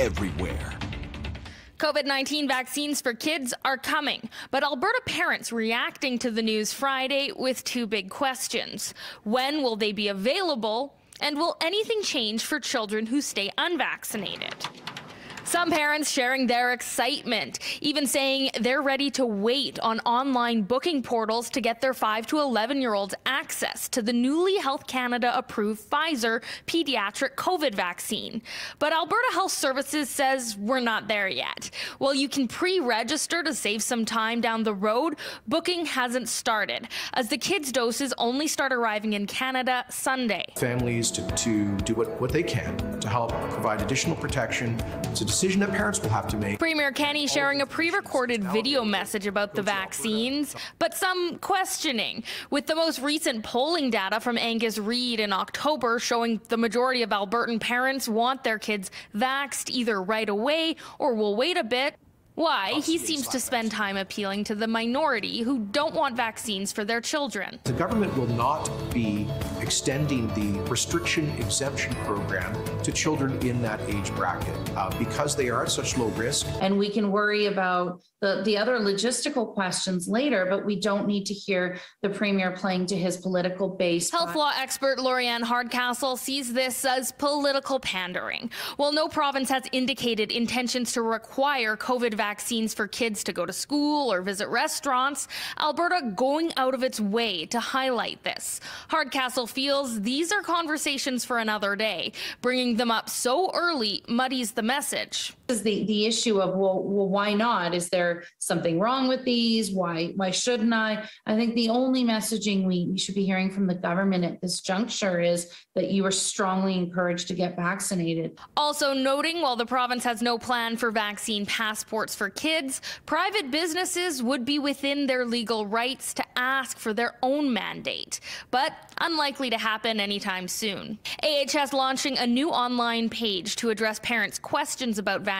everywhere. COVID 19 vaccines for kids are coming, but Alberta parents reacting to the news Friday with two big questions. When will they be available? And will anything change for children who stay unvaccinated? Some parents sharing their excitement, even saying they're ready to wait on online booking portals to get their 5 to 11 year olds access to the newly Health Canada approved Pfizer pediatric COVID vaccine. But Alberta Health Services says we're not there yet. While you can pre register to save some time down the road, booking hasn't started, as the kids' doses only start arriving in Canada Sunday. Families to, to do what, what they can help provide additional protection It's a decision that parents will have to make. Premier Kenney sharing a pre-recorded video message about the vaccines, but some questioning. With the most recent polling data from Angus Reid in October showing the majority of Albertan parents want their kids vaxed either right away or will wait a bit, why, he seems to spend time appealing to the minority who don't want vaccines for their children. The government will not be extending the restriction exemption program to children in that age bracket uh, because they are at such low risk. And we can worry about the, the other logistical questions later, but we don't need to hear the premier playing to his political base. Health law expert Lorian Hardcastle sees this as political pandering. While no province has indicated intentions to require COVID vaccines for kids to go to school or visit restaurants, Alberta going out of its way to highlight this. Hardcastle feels these are conversations for another day. Bringing them up so early muddies the message. Is the, the issue of well, well, why not? Is there something wrong with these? Why why shouldn't I? I think the only messaging we, we should be hearing from the government at this juncture is that you are strongly encouraged to get vaccinated. Also noting while the province has no plan for vaccine passports for kids, private businesses would be within their legal rights to ask for their own mandate, but unlikely to happen anytime soon. AHS launching a new online page to address parents' questions about vaccines,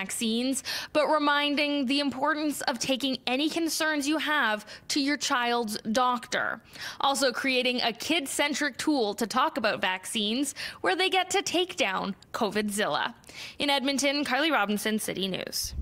but reminding the importance of taking any concerns you have to your child's doctor. Also creating a kid-centric tool to talk about vaccines where they get to take down COVIDzilla. In Edmonton, Carly Robinson, City News.